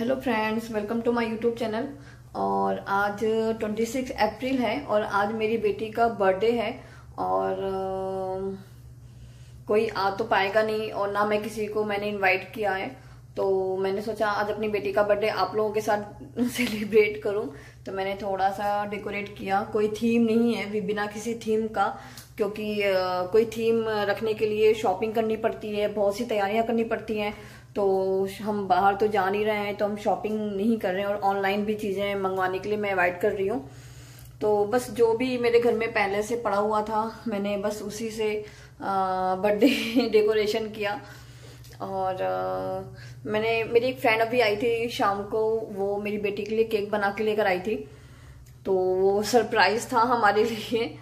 Hello friends welcome to my YouTube channel और आज 26 अप्रैल है और आज मेरी बेटी का बर्थडे है और अ, कोई आ तो पाएगा नहीं और ना मैं किसी को मैंने इनवाइट किया है। तो मैंने सोचा आज अपनी बेटी का बर्थडे आप लोगों के साथ सेलिब्रेट करूँ। तो मैंने थोड़ा सा डेकोरेट किया। कोई थीम नहीं है भी बिना किसी थीम का क्योंकि अ, कोई थीम रखने के लिए शॉपिंग करनी पड़ती है बहुत सी तैयारियाँ करनी पड़ती हैं। तो हम बाहर तो जा नहीं रहे हैं तो हम शॉपिंग नहीं कर रहे हैं और ऑनलाइन भी चीज़ें मंगवाने के लिए मैं अवॉइड कर रही हूँ। तो बस जो भी मेरे घर में पहले से पड़ा हुआ था मैंने बस उसी से बर्थडे डेकोरेशन किया। और अ, मैंने मेरी एक फ्रेंड अभी आई थी शाम को वो मेरी बेटी के लिए केक बना के लेकर आई थी। तो वो सरप्राइज़ था हमारे लिए।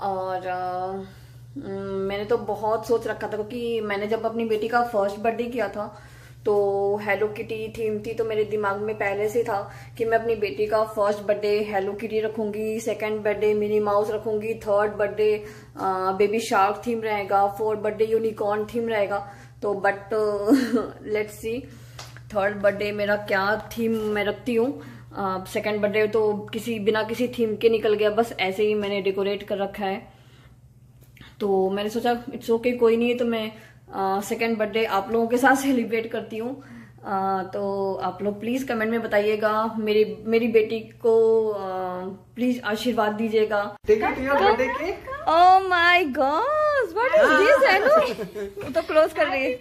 और हम्म, मैंने तो बहुत सोच रखा था क्योंकि मैंने जब अपनी बेटी का फ़र्स्ट बर्थडे किया था तो हेलो किटी थीम थी तो मेरे दिमाग में पहले से था कि मैं अपनी बेटी का फ़र्स्ट बर्थडे हेलो किटी रखूँगी सेकंड बर्थडे मिनी माउस रखूँगी third birthday baby shark theme रहेगा फोर्थ बर्थडे यूनिकॉर्न थीम रहेगा। तो but let's see third birthday मेरा क्या थीम मैं रखती हूँ? सेकंड बर्थडे तो किसी बिना किसी थीम के निकल गया बस ऐसे ही मैंने डेकोरेट कर रखा है। तो मैंने सोचा इट्स ओके okay, कोई नहीं है तो मैं सेकेंड बर्थडे आप लोगों के साथ सेलिब्रेट करती हूँ। तो आप लोग प्लीज़ कमेंट में बताइएगा। मेरी मेरी बेटी को प्लीज़ आशीर्वाद दीजिएगा. ओह my God what is this hello तो क्लोज कर रही है!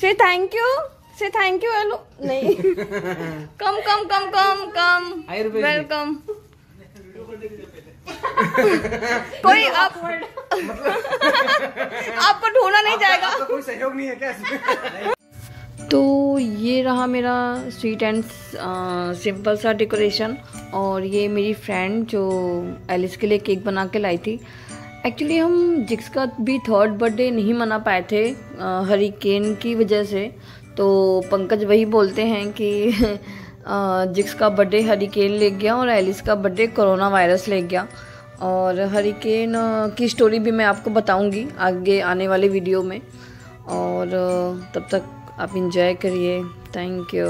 Say thank you say thank you hello नहीं। कम कम कम कम कम वेलकम कोई आप आपको ढूंढा नहीं जाएगा। कोई सहयोग नहीं है क्या तो ये रहा मेरा स्वीट एंड सिंपल सा डेकोरेशन और ये मेरी फ्रेंड जो एलिस के लिए केक बना के लाई थी। एक्चुअली हम जिक्स का भी थर्ड बर्थडे नहीं मना पाए थे हरिकेन की वजह से। तो पंकज वही बोलते हैं कि जिक्स का बर्थडे हरिकेन ले गया और एलिस का बर्थडे कोरोना वायरस ले गया। और हरिकेन की स्टोरी भी मैं आपको बताऊँगी आगे आने वाले वीडियो में। और तब तक आप इंजॉय करिए। Thank you